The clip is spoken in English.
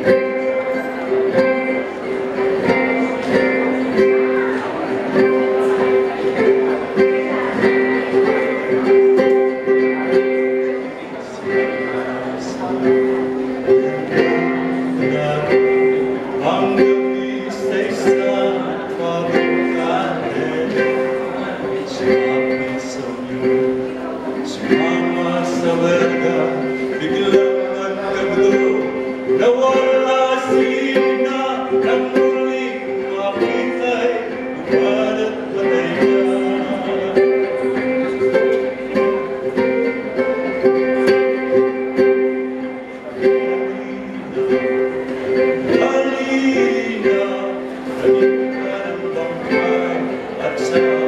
Amen. Thank you.